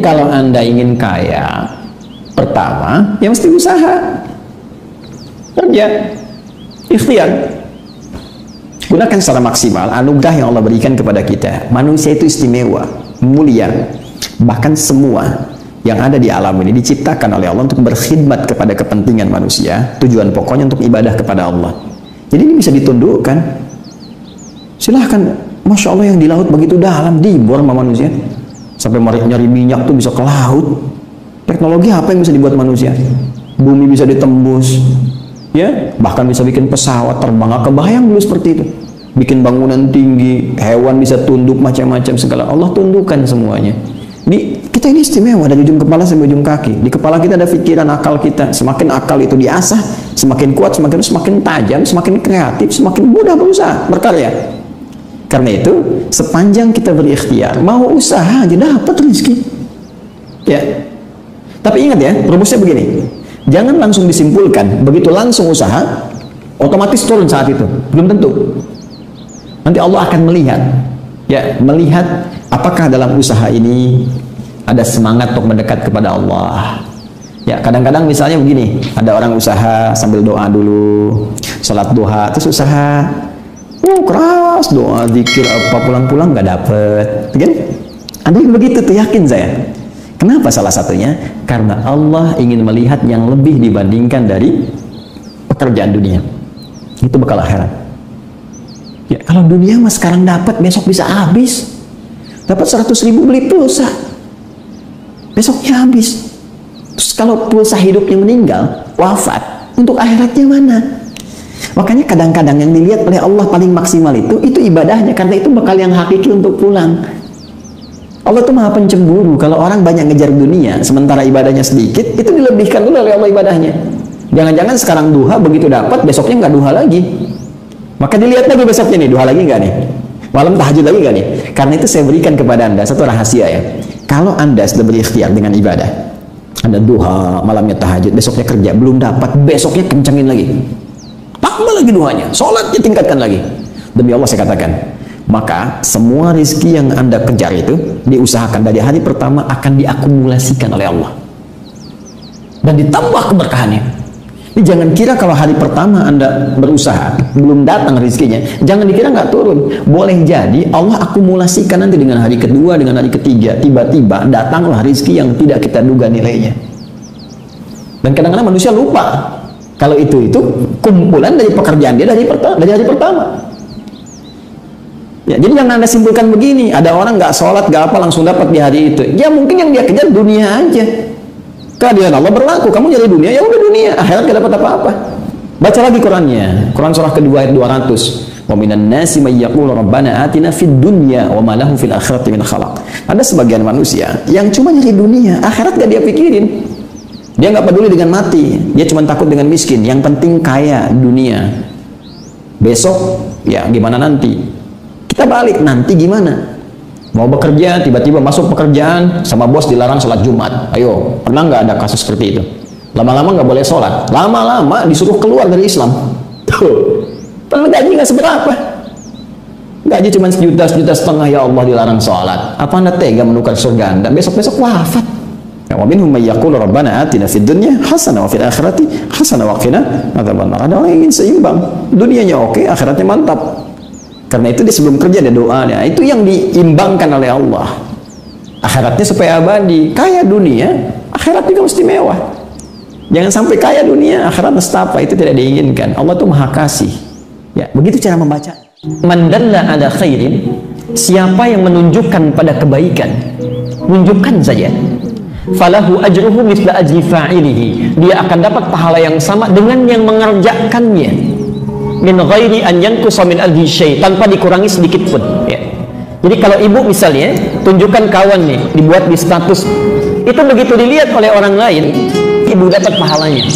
Kalau Anda ingin kaya, pertama, ya mesti usaha. Kerja. Ikhtiar. Gunakan secara maksimal anugerah yang Allah berikan kepada kita. Manusia itu istimewa, mulia. Bahkan semua yang ada di alam ini diciptakan oleh Allah untuk berkhidmat kepada kepentingan manusia. Tujuan pokoknya untuk ibadah kepada Allah. Jadi ini bisa ditundukkan. Silahkan, Masya Allah yang di laut begitu dalam, dibor sama manusia. Sampai nyari minyak tuh bisa ke laut. Teknologi apa yang bisa dibuat manusia? Bumi bisa ditembus, ya? Bahkan bisa bikin pesawat terbang. Gak kebayang dulu seperti itu. Bikin bangunan tinggi hewan bisa tunduk macam-macam segala. Allah tundukkan semuanya. Di kita ini istimewa dari ujung kepala sampai ujung kaki. Di kepala kita ada pikiran akal kita. Semakin akal itu diasah semakin kuat semakin semakin tajam semakin kreatif semakin mudah berusaha berkarya karena itu sepanjang kita berikhtiar mau usaha aja dapat rezeki. Ya. Tapi ingat ya rumusnya begini. Jangan langsung disimpulkan, begitu langsung usaha, otomatis turun saat itu. Belum tentu. Nanti Allah akan melihat, ya, melihat apakah dalam usaha ini ada semangat untuk mendekat kepada Allah. Ya, kadang-kadang misalnya begini, ada orang usaha sambil doa dulu, sholat duha, terus usaha, oh keras doa, zikir apa pulang-pulang nggak dapet, kan? Ada yang begitu tuh yakin saya. Kenapa salah satunya? Karena Allah ingin melihat yang lebih dibandingkan dari pekerjaan dunia. Itu bekal akhirat. Ya, kalau dunia mas sekarang dapat, besok bisa habis. Dapat 100 ribu beli pulsa. Besoknya habis. Terus kalau pulsa hidupnya meninggal, wafat, untuk akhiratnya mana? Makanya kadang-kadang yang dilihat oleh Allah paling maksimal itu, itu ibadahnya. Karena itu bekal yang hakiki untuk pulang. Allah tuh maha pencemburu. Kalau orang banyak ngejar dunia, sementara ibadahnya sedikit, itu dilebihkan dulu oleh Allah ibadahnya. Jangan-jangan sekarang duha begitu dapat, besoknya nggak duha lagi. Maka dilihat lagi besoknya nih, duha lagi nggak nih? Malam tahajud lagi nggak nih? Karena itu saya berikan kepada anda satu rahasia ya. Kalau anda sudah berikhtiar dengan ibadah, anda duha, malamnya tahajud, besoknya kerja, belum dapat, besoknya kencangin lagi. Tambah lagi duhanya, sholatnya tingkatkan lagi. Demi Allah saya katakan, maka semua rizki yang anda kejar itu diusahakan dari hari pertama akan diakumulasikan oleh Allah. Dan ditambah keberkahannya. Ini jangan kira kalau hari pertama anda berusaha belum datang rizkinya jangan dikira nggak turun. Boleh jadi Allah akumulasikan nanti dengan hari kedua dengan hari ketiga. Tiba-tiba datanglah rizki yang tidak kita duga nilainya. Dan kadang-kadang manusia lupa kalau itu itu kumpulan dari pekerjaan dia dari pertama dari hari pertama Ya, jadi jangan anda simpulkan begini, ada orang nggak sholat, nggak apa langsung dapat di hari itu. Ya mungkin yang dia kejar dunia aja. Keadilan Allah berlaku, kamu nyari dunia, ya udah dunia, akhirat gak dapat apa-apa. Baca lagi Qurannya, Quran surah kedua ayat 200. Wa nasi may rabbana atina fid dunya wa ma lahu fil akhirati min khalaq. Ada sebagian manusia yang cuma nyari dunia, akhirat gak dia pikirin. Dia nggak peduli dengan mati, dia cuma takut dengan miskin. Yang penting kaya dunia. Besok ya gimana nanti? Kita balik nanti gimana? Mau bekerja, tiba-tiba masuk pekerjaan, sama bos dilarang sholat Jumat. Ayo, pernah nggak ada kasus seperti itu? Lama-lama nggak boleh sholat. Lama-lama disuruh keluar dari Islam. Tuh. Padahal gaji nggak seberapa. Gaji cuma sejuta, sejuta setengah ya Allah dilarang sholat. Apa anda tega menukar surga anda? Besok-besok wafat. Ya, wa minhum may yaqulu rabbana atina fid dunya hasanah wa fil akhirati hasanah wa qina adzabannar. Ada orang yang ingin seimbang. Dunianya oke, akhiratnya mantap. Karena itu dia sebelum kerja ada doanya. Itu yang diimbangkan oleh Allah. Akhiratnya supaya abadi. Kaya dunia, akhirat juga mesti mewah. Jangan sampai kaya dunia, akhirat nestapa. Itu tidak diinginkan. Allah itu maha kasih. Ya, begitu cara membaca. Mandalla ada khairin. Siapa yang menunjukkan pada kebaikan, tunjukkan saja. Falahu ajruhu misla ajri fa'ilihi. Dia akan dapat pahala yang sama dengan yang mengerjakannya. Min ghairi an yanqusa min alhi syai. Tanpa dikurangi sedikit pun. Ya. Jadi kalau ibu misalnya tunjukkan kawan nih dibuat di status. Itu begitu dilihat oleh orang lain ibu dapat pahalanya